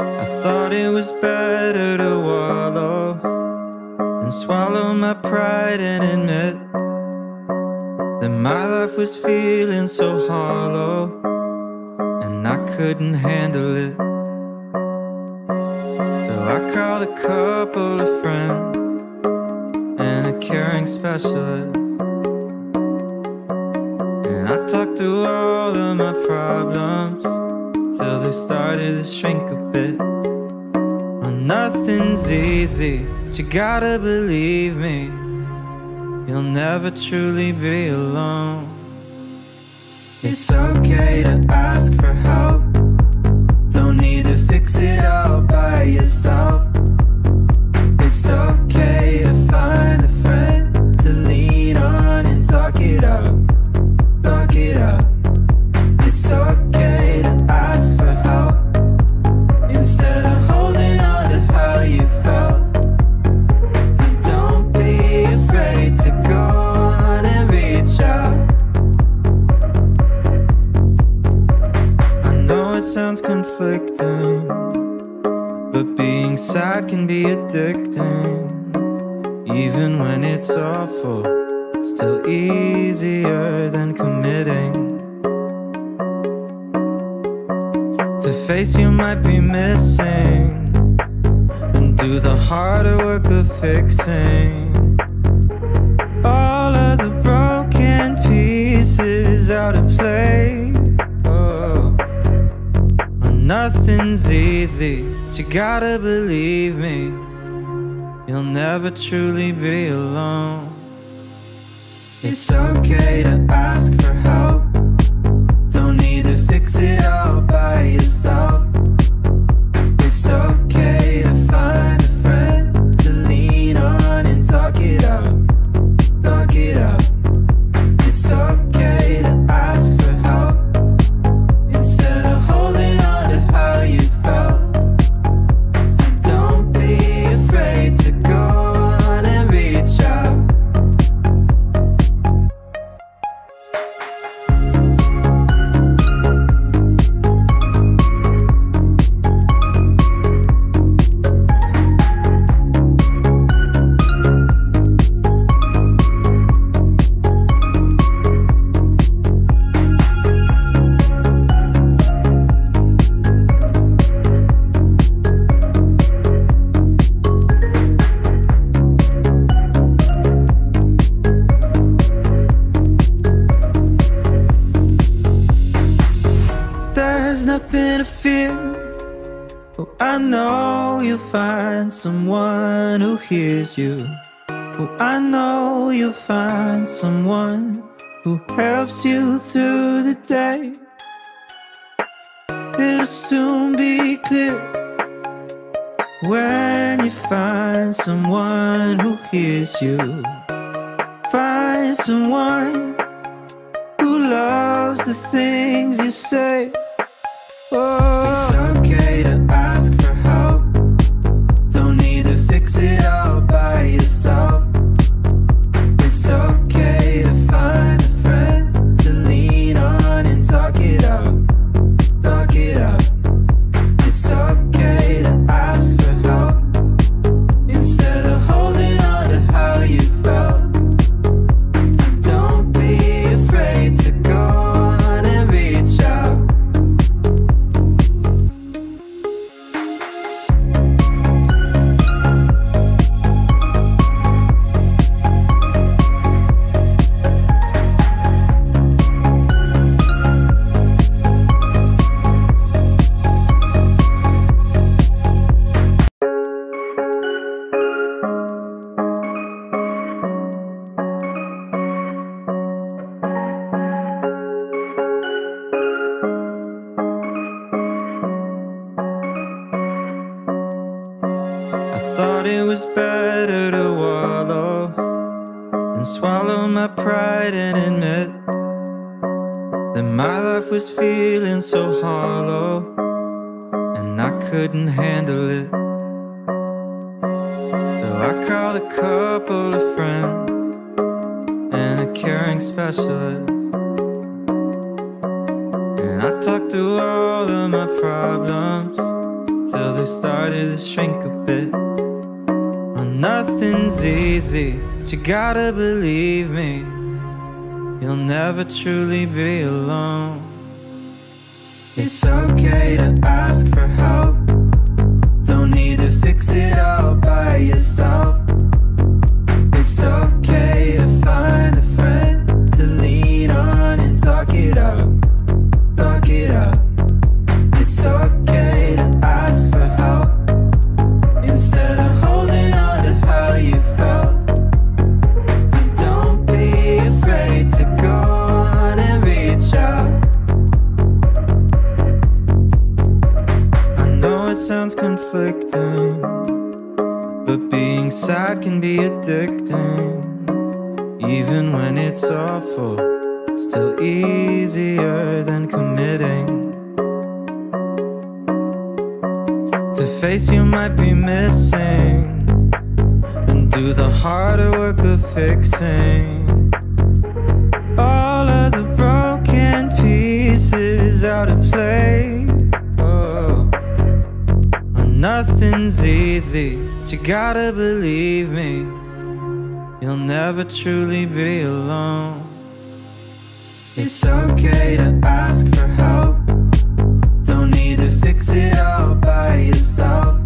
I thought it was better to wallow and swallow my pride and admit that my life was feeling so hollow and I couldn't handle it. So I called a couple of friends and a caring specialist. And I talked through all of my problems till they started to shrink a bit. Well, nothing's easy, but you gotta believe me. You'll never truly be alone. It's okay to ask for help. Don't need to fix it all by yourself. It's okay but being sad can be addicting. Even when it's awful, still easier than committing. To face you might be missing and do the harder work of fixing all of the broken pieces out of place. Nothing's easy, but you gotta believe me. You'll never truly be alone. It's okay to ask for help. Don't need to fix it all by yourself. It's okay There's nothing to fear. Oh, I know you'll find someone who hears you. Oh, I know you'll find someone who helps you through the day. It'll soon be clear when you find someone who hears you. Find someone who loves the things you say. And admit that my life was feeling so hollow and I couldn't handle it. So I called a couple of friends and a caring specialist. And I talked through all of my problems till they started to shrink a bit. Well, nothing's easy, but you gotta believe me. You'll never truly be alone. It's okay to ask for help. Don't need to fix it all by yourself. It's okay to find a friend to lean on and talk it out. Talk it out. It's okay still easier than committing. To face you might be missing and do the harder work of fixing all of the broken pieces out of play. Oh, nothing's easy, but you gotta believe me. You'll never truly be alone. It's okay to ask for help. Don't need to fix it all by yourself.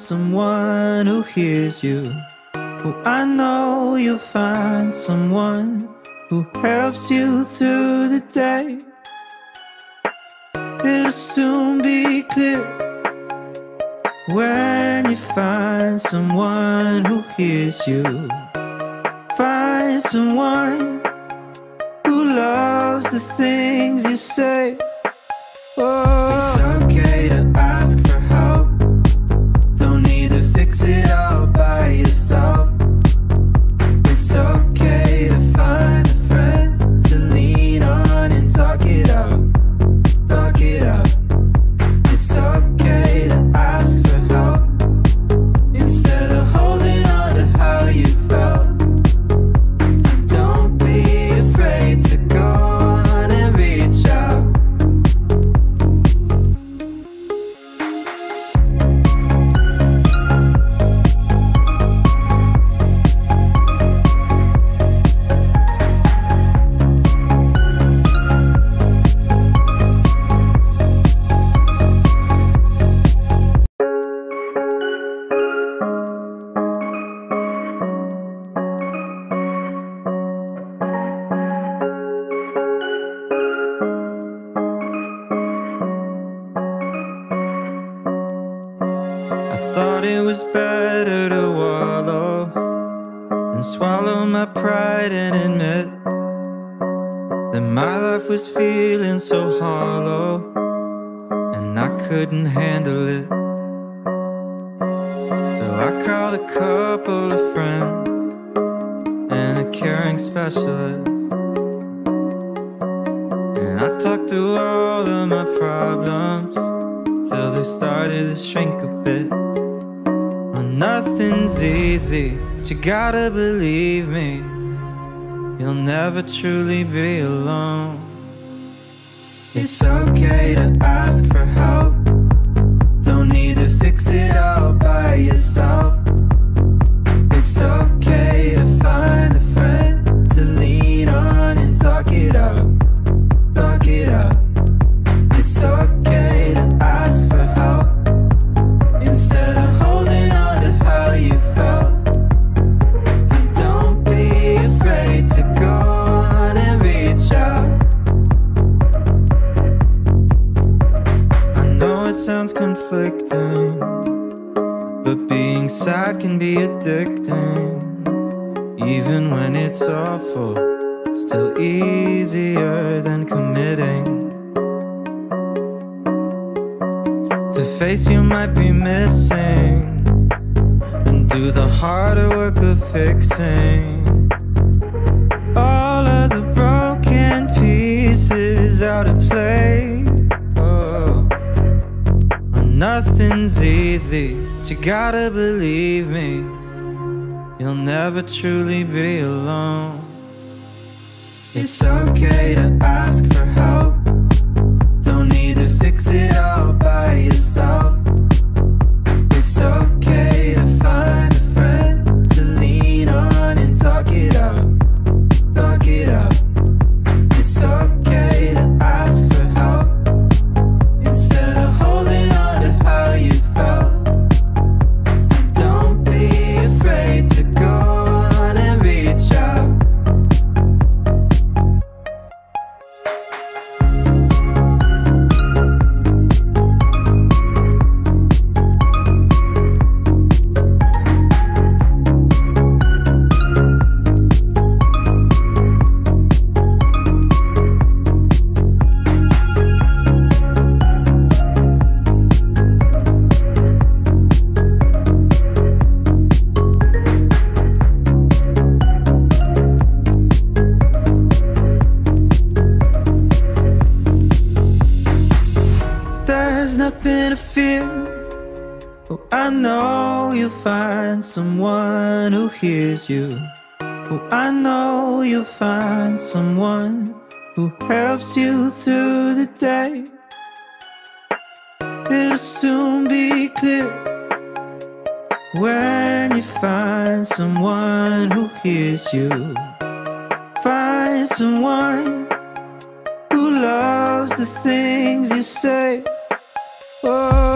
Someone who hears you. Oh, I know you'll find someone who helps you through the day. It'll soon be clear when you find someone who hears you. Find someone who loves the things you say. Oh. Pride and admit that my life was feeling so hollow and I couldn't handle it. So I called a couple of friends and a caring specialist. And I talked through all of my problems till they started to shrink a bit. Nothing's easy, but you gotta believe me. You'll never truly be alone. It's okay to ask for help. Don't need to fix it all by yourself. It's okay to find To face you might be missing, and do the harder work of fixing. All of the broken pieces out of play. Oh. Nothing's easy, but you gotta believe me. You'll never truly be alone. It's okay to ask find someone who hears you. Oh, I know you'll find someone who helps you through the day. It'll soon be clear when you find someone who hears you. Find someone who loves the things you say. Oh.